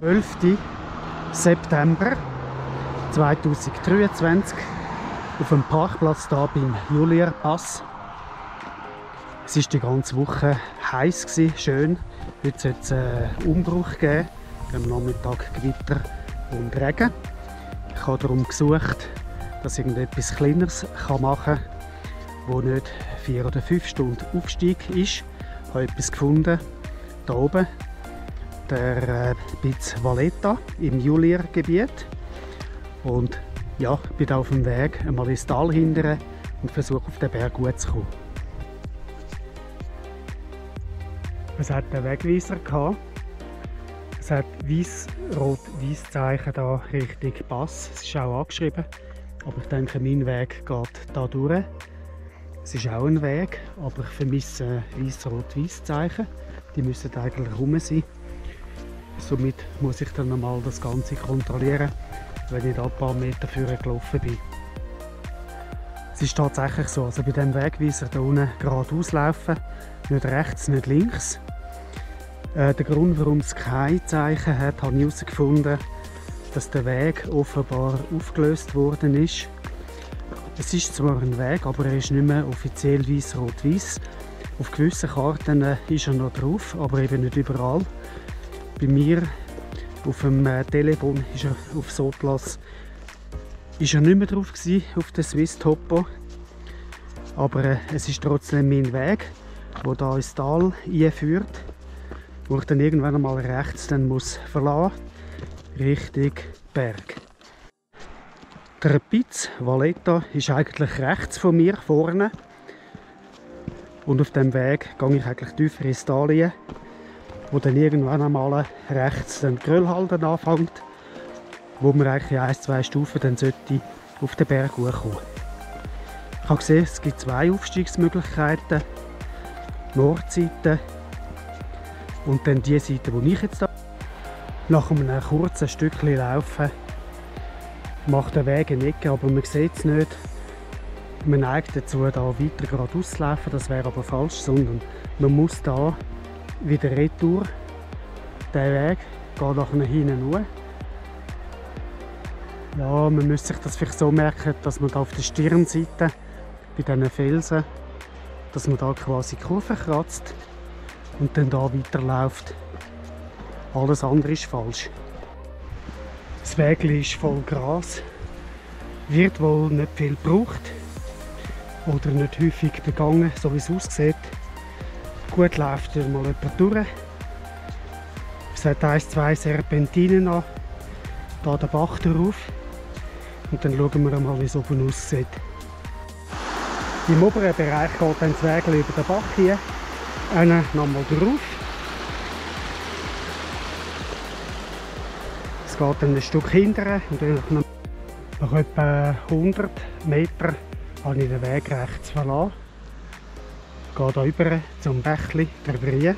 12. September 2023 auf dem Parkplatz hier beim Julierpass. Es war die ganze Woche heiß, schön. Heute soll es einen Umbruch geben. Am Nachmittag Gewitter und Regen. Ich habe darum gesucht, dass ich irgendetwas Kleineres machen kann, wo nicht vier oder fünf Stunden Aufstieg ist. Ich habe etwas gefunden, hier oben der äh, Piz Valletta im Juliergebiet. Und ja, ich bin auf dem Weg einmal ins Tal hindern und versuche auf den Berg gut zu kommen. Es hat einen Wegweiser gehabt. Es hat weiß-rot-weiß-Zeichen da Richtung Pass. Es ist auch angeschrieben. Aber ich denke, mein Weg geht da durch. Es ist auch ein Weg, aber ich vermisse weiß-rot-weiß-Zeichen. Die müssen eigentlich rum sein. Somit muss ich dann einmal das Ganze kontrollieren, wenn ich da ein paar Meter vorher gelaufen bin. Es ist tatsächlich so, also bei diesem Wegweiser hier unten geradeaus laufen, nicht rechts, nicht links. Äh, der Grund, warum es kein Zeichen hat, habe ich herausgefunden, dass der Weg offenbar aufgelöst worden ist. Es ist zwar ein Weg, aber er ist nicht mehr offiziell weiß-rot-weiß. Auf gewissen Karten ist er noch drauf, aber eben nicht überall. Bei mir auf dem äh, Telefon ist er auf Sotlas ist er nicht mehr drauf gewesen, auf der Swiss Topo. Aber äh, es ist trotzdem mein Weg, der da ins Tal einführt, wo ich dann irgendwann einmal rechts dann muss verlassen, Richtung Berg. Der Piz Valletta ist eigentlich rechts von mir vorne. Und auf dem Weg gehe ich eigentlich tiefer ins Tal rein wo dann irgendwann einmal rechts den Grillhalden anfängt, wo man eigentlich ein, zwei Stufen dann sollte auf den Berg hochkommen. Ich habe gesehen, es gibt zwei Aufstiegsmöglichkeiten. Nordseite und dann die Seite, wo ich jetzt da nach einem kurzen Stückchen laufen macht der Weg eine Ecke, aber man sieht es nicht. Man neigt dazu, da weiter geradeaus zu laufen, das wäre aber falsch, sondern man muss da wieder retour. Der Weg geht nach hinten hoch. Ja, man müsste sich das vielleicht so merken, dass man da auf der Stirnseite bei diesen Felsen, dass man da quasi Kurve kratzt und dann da weiterläuft. Alles andere ist falsch. Das Weg ist voll Gras, wird wohl nicht viel gebraucht oder nicht häufig begangen, so wie es aussieht gut läuft, mal jemand durch. Es hat ein, zwei Serpentinen an, da der Bach drauf. Und dann schauen wir mal, wie es oben aussieht. Im oberen Bereich geht das Weg über den Bach hier. Einen nochmal drauf. Es geht dann ein Stück hinterher und nach etwa 100 Meter habe ich den Weg rechts verlassen gehe hier rüber zum Bächli der Brie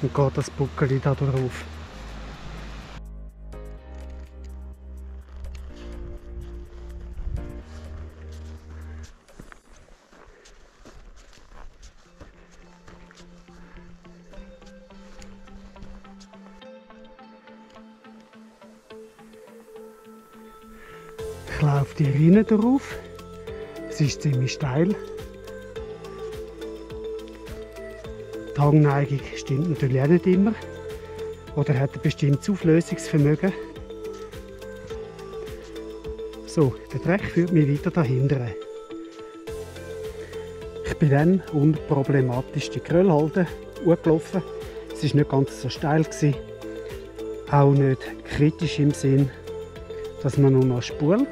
und gehe das Buckeli da drauf. Ich laufe die Rinne drauf. Es ist ziemlich steil. Die Hangneigung stimmt natürlich auch nicht immer. Oder hat ein bestimmtes Auflösungsvermögen. So, der Dreck führt mich weiter dahinter. Ich bin dann unproblematisch die Kröllhalde hochgelaufen. Es war nicht ganz so steil. Gewesen. Auch nicht kritisch im Sinn, dass man nur noch spult.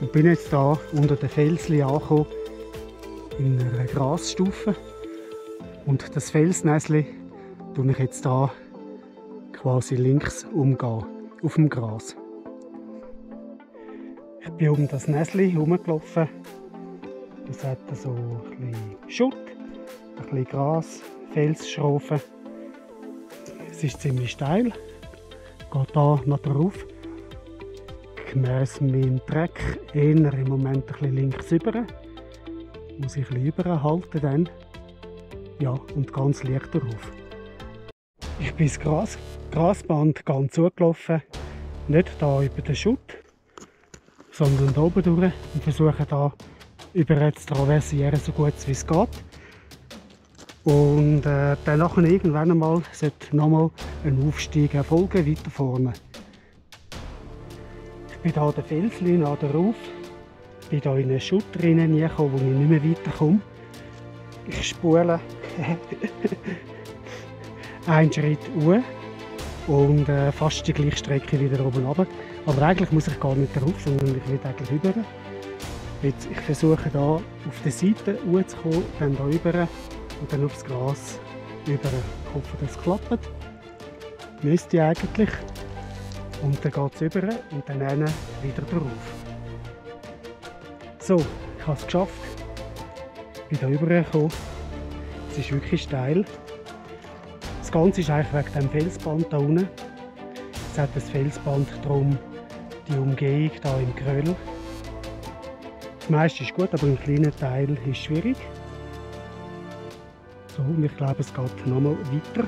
Und bin jetzt hier unter den Felsen angekommen, in einer Grasstufe. Und das Felsnäsli tue ich jetzt hier quasi links umgehen, auf dem Gras. Ich bin um das Näsli herumgelaufen. Das hat so ein bisschen Schutt, ein bisschen Gras, Felsschrofen. Es ist ziemlich steil. Geht hier noch drauf. Gemäss meinem Dreck eher im Moment ein bisschen links über. Muss ich ein bisschen überhalten dann ja, und ganz leicht darauf. Ich bin das Gras, Grasband ganz zugelaufen, nicht da über den Schutt, sondern da oben durch und versuche da über zu traversieren, so gut wie es geht. Und äh, dann nachher irgendwann einmal sollte nochmal ein Aufstieg erfolgen, weiter vorne. Ich bin hier an der Felslinie an der Ruf, bin hier in einen Schutt reingekommen, wo ich nicht mehr weiterkomme. Ich spule einen Schritt hoch und äh, fast die gleiche Strecke wieder oben runter. Aber eigentlich muss ich gar nicht drauf, sondern ich will eigentlich rüber. Jetzt, ich versuche hier auf der Seite hochzukommen, dann hier rüber und dann aufs Gras rüber. Ich hoffe, das klappt. Müsste eigentlich. Und dann geht es rüber und dann wieder drauf. So, ich habe es geschafft. Bin hier rübergekommen. Es ist wirklich steil. Das Ganze ist eigentlich wegen dem Felsband da unten. Es hat das Felsband darum die Umgehung hier im Gröll. Das meiste ist gut, aber ein kleiner Teil ist schwierig. So, und ich glaube, es geht nochmal weiter.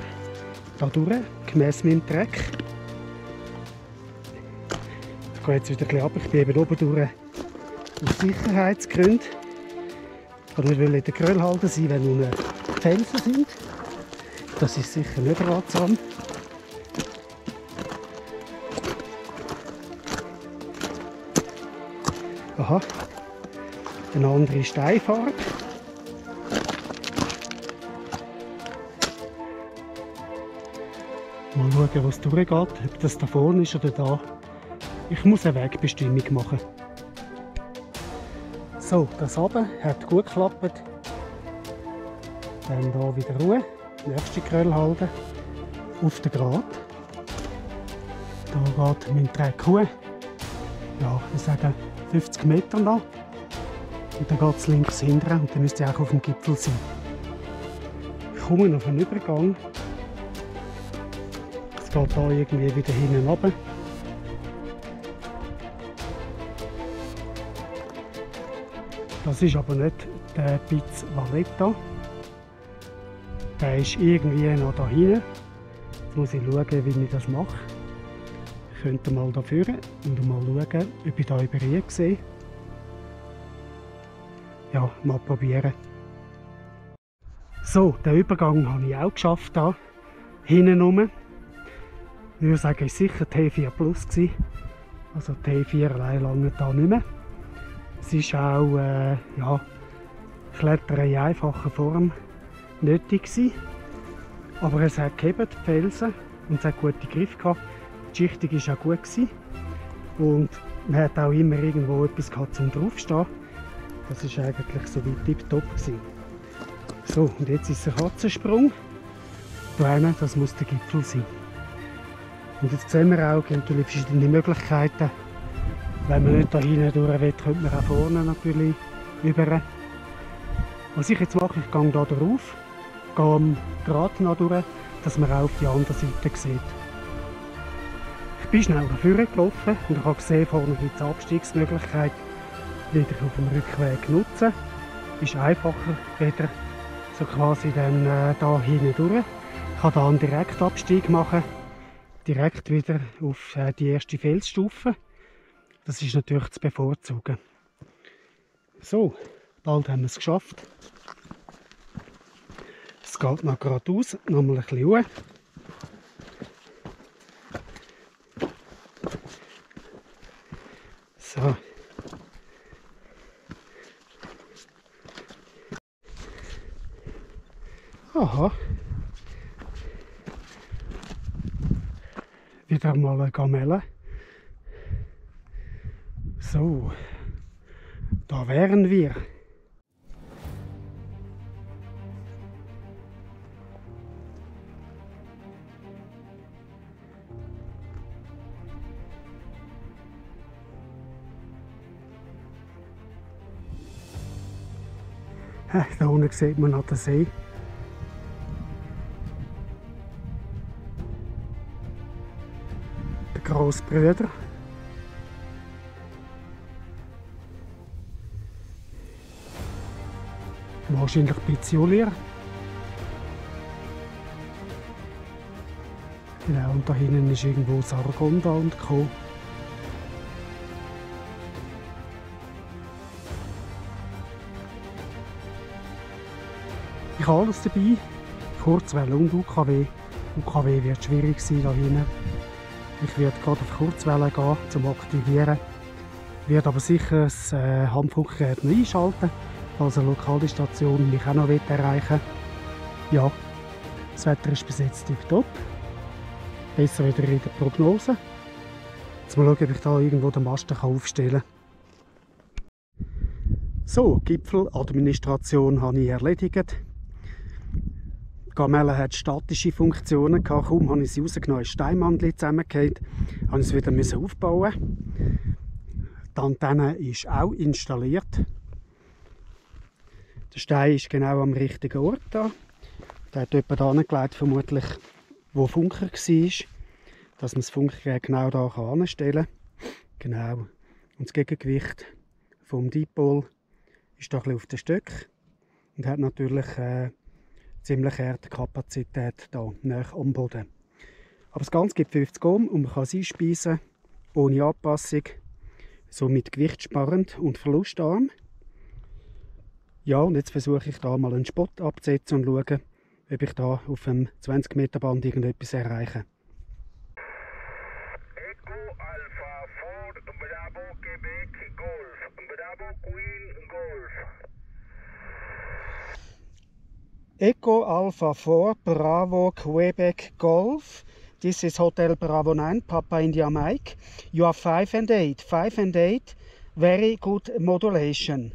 Da durch, gemäss meinem Dreck. Ich gehe jetzt wieder ein bisschen ab. Ich bin eben oben durch aus Sicherheitsgründen. Ich kann nicht in der Gröll halten sein, wenn unten Felsen sind. Das ist sicher nicht ratsam. Aha, eine andere Steinfarbe. Mal schauen, was durchgeht, ob das da vorne ist oder da. Ich muss eine Wegbestimmung machen. So, das oben hat gut geklappt. Dann hier wieder Ruhe. Nächste Kröll halten. Auf den Grat. Da geht mein Dreck hoch. Ja, ich sage 50 Meter noch. Und dann geht es links hinten und dann müsste ich auch auf dem Gipfel sein. Ich komme auf einen Übergang. Es geht hier irgendwie wieder hinten runter. Das ist aber nicht der Piz Valletta. Der ist irgendwie noch da hinten. Jetzt muss ich schauen, wie ich das mache. Ich könnte mal da führen und mal schauen, ob ich da über hier sehe. Ja, mal probieren. So, den Übergang habe ich auch geschafft da hinten rum. Ich würde sagen, es war sicher T4 Plus. Also T4 allein lange da nicht mehr. Es ist auch äh, ja, Klettern in einfacher Form nötig gewesen. Aber es hat gehebt, die Felsen, und es hat gute Griff gehabt. Die Schichtung war auch gut. Gewesen. Und man hat auch immer irgendwo etwas gehabt zum draufstehen. Das war eigentlich so wie tipptopp. Gewesen. So, und jetzt ist ein Katzensprung. Da das muss der Gipfel sein. Und jetzt sehen wir auch natürlich verschiedene Möglichkeiten. Wenn man nicht da hinten durch will, könnte man auch vorne natürlich über. Was ich jetzt mache, ich gehe hier drauf gehe am Grat durch, dass man auch auf die andere Seite sieht. Ich bin schnell dafür gelaufen und habe gesehen, vorne gibt es Abstiegsmöglichkeit, ich auf dem Rückweg nutzen. Ist einfacher, wieder so quasi dann äh, da hinten durch. Ich kann hier einen Direktabstieg machen, direkt wieder auf äh, die erste Felsstufe. Das ist natürlich zu bevorzugen. So, bald haben wir es geschafft. Es geht noch geradeaus, nochmal ein bisschen hoch. So. Aha. Wieder mal eine Gamelle. So, da wären wir. Da unten sieht man noch den See. Der Grossbrüder. Wahrscheinlich ein bisschen Julier. Genau, und da hinten ist irgendwo Sargonda und Co. Ich habe alles dabei. Kurzwelle und UKW. UKW wird schwierig sein hier hinten. Ich werde gerade auf Kurzwelle gehen, zum Aktivieren. Ich werde aber sicher das äh, Handfunkgerät noch einschalten, falls eine lokale Station mich auch noch erreichen will. Ja, das Wetter ist bis jetzt top. Besser wieder in der Prognose. Jetzt mal schauen, ob ich da irgendwo den Masten aufstellen kann. So, Gipfeladministration habe ich erledigt. Gamelle hat statische Funktionen gehabt. Kaum habe ich sie rausgenommen, ist Steinmandel zusammengefallen. Habe ich es wieder aufbauen. Die Antenne ist auch installiert. Der Stein ist genau am richtigen Ort da. Der hat jemand angelegt, vermutlich, wo Funker war, dass man das Funkgerät genau da anstellen kann. Genau. Und das Gegengewicht vom Dipol ist da auf den Stück und hat natürlich äh, ziemlich Erdkapazität da nach am Boden. Aber das Ganze gibt 50 Ohm und man kann es einspeisen, ohne Anpassung, somit gewichtsparend und verlustarm. Ja, und jetzt versuche ich da mal einen Spot abzusetzen und schauen, ob ich da auf dem 20 Meter Band irgendetwas erreiche. Echo Alpha 4 Bravo Quebec Golf Bravo Queen Golf Echo Alpha 4 Bravo Quebec Golf. This is Hotel Bravo 9 Papa India Mike. You are 5 and 8. 5 and 8. Very good modulation.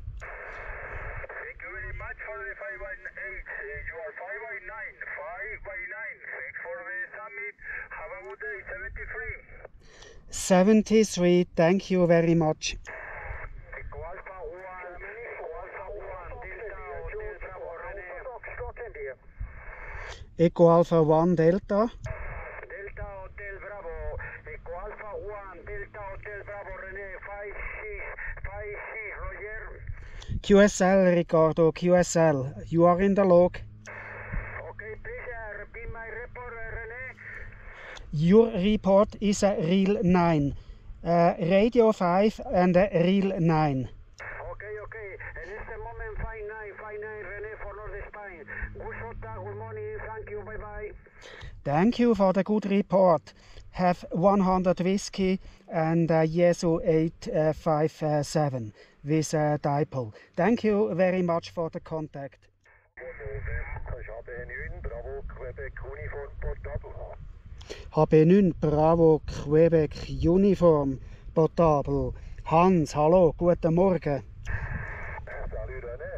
73. 73. Thank you very much. Eco Alpha 1 Delta. Delta Hotel Bravo. Eco Alpha 1 Delta Hotel Bravo René 56 56 Roger. QSL Ricardo QSL. You are in the log. Okay, please uh, repeat my report René. Your report is a real 9. Uh, radio 5 and a real 9. Okay, okay. En este moment 59, 59 René for Lord Spain. Good shot, good morning, Thank you bye bye. Thank you for the good report. Have 100 whiskey and uh, Yesu 857 uh, with a uh, dipole. Thank you very much for the contact. HB9 Bravo Quebec Uniform Portable. Hans, hallo, guten Morgen. Salut René.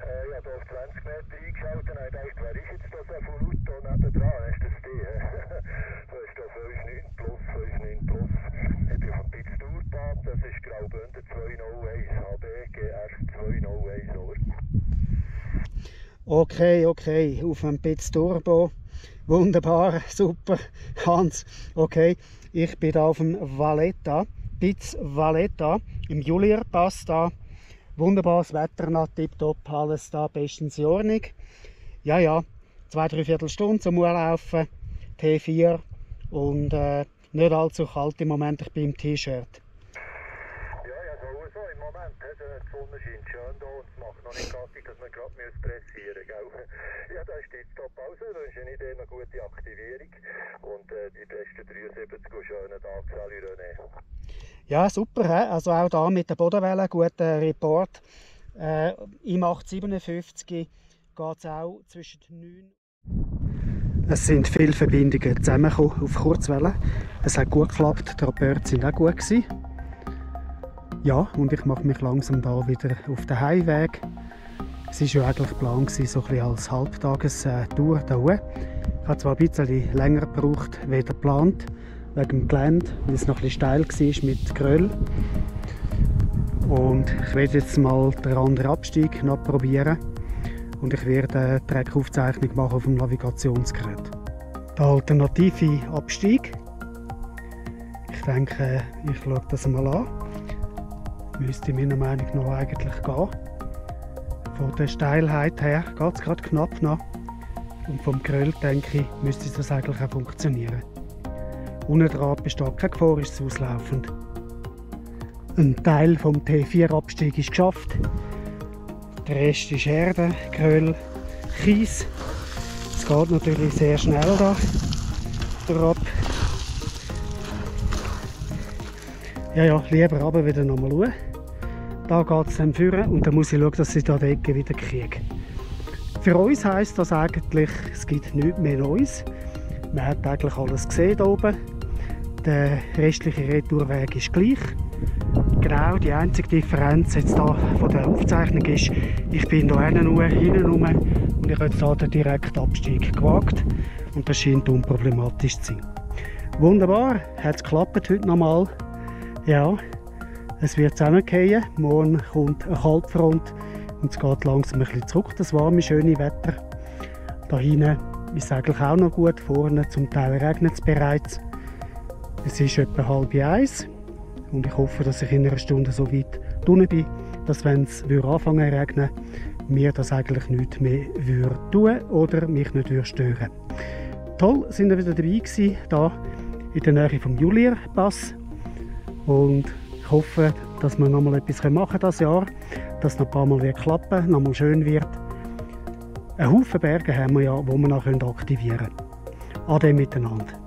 Äh, ich habe auf 20 Meter eingeschaltet und gedacht, wer ist jetzt das von Auto nebendran? Ist das die? da ist das 59 plus, 59 plus. Ich bin vom Pitz Tourbahn, das ist Graubünden 201, HBGR 201, oder? Okay, okay, auf dem Pitz Turbo. Wunderbar, super, Hans. Okay, ich bin auf dem Valletta, Pitz Valletta, im Julierpass da Wunderbares Wetter noch, tipptopp, alles da bestens in Ordnung. Ja, ja, zwei, drei Viertelstunde zum Urlaufen, T4 und äh, nicht allzu kalt im Moment, ich bin im T-Shirt. Die Sonne scheint schön da und es macht noch nicht gassig, dass man gerade pressieren muss. Jetzt top aus. Ich wünsche Ihnen eine gute Aktivierung und äh, die besten 73 und schönen Tag. Salut René. Ja, super. Also auch da mit der Bodenwelle, guter Report. Äh, Im 857 geht es auch zwischen 9 es sind viele Verbindungen zusammengekommen auf Kurzwelle. Es hat gut geklappt, die Rapporte sind auch gut gewesen. Ja, und ich mache mich langsam da wieder auf den Heimweg. Es war ja eigentlich geplant, so ein als Halbtagestour hier hoch. Ich habe zwar ein bisschen länger gebraucht, wie geplant wegen dem Gelände, weil es noch ein steil war mit Gröll. Und ich werde jetzt mal den anderen Abstieg noch probieren und ich werde eine Treckaufzeichnung machen auf dem Navigationsgerät. Der alternative Abstieg. Ich denke, ich schaue das mal an. Müsste meiner Meinung nach eigentlich gehen. Von der Steilheit her geht es gerade knapp noch. und vom Gröll, denke ich, müsste das eigentlich auch funktionieren. Unten dran besteht keine Gefahr, ist es auslaufend. Ein Teil vom T4-Abstieg ist geschafft. Der Rest ist Erde, Gröll, Kies. Es geht natürlich sehr schnell da durchab. Ja, ja, lieber aber wieder nochmal schauen. Da geht es dann führen und dann muss ich schauen, dass ich da die Ecke wieder kriege. Für uns heisst das eigentlich, es gibt nichts mehr Neues. Man hat eigentlich alles gesehen hier oben. Der restliche Retourweg ist gleich. Genau, die einzige Differenz jetzt da von der Aufzeichnung ist, ich bin hier hinten hinten rum und ich habe jetzt hier den direkten Abstieg gewagt und das scheint unproblematisch zu sein. Wunderbar, hat es geklappt heute nochmal. Ja, es wird zusammengehen. Morgen kommt eine Kaltfront und es geht langsam ein bisschen zurück, das warme, schöne Wetter. Da hinten ist es eigentlich auch noch gut, vorne zum Teil regnet es bereits. Es ist etwa halb eins und ich hoffe, dass ich in einer Stunde so weit drinnen bin, dass wenn es anfangen zu regnen, mir das eigentlich nicht mehr würde tun oder mich nicht würde stören. Toll, sind wir wieder dabei gewesen, da in der Nähe vom Julierpass und ich hoffe, dass wir noch mal etwas machen können dieses Jahr, dass es noch ein paar Mal wird klappen, noch mal schön wird. Ein Haufen Berge haben wir ja, die wir noch aktivieren können. Ade miteinander.